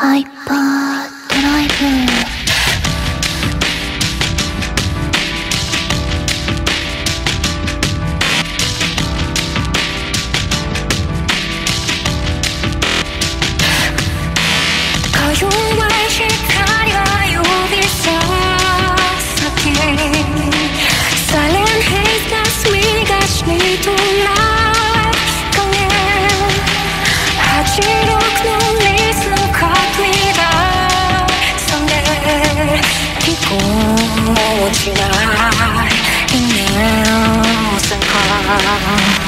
I 触摸起，一秒三块。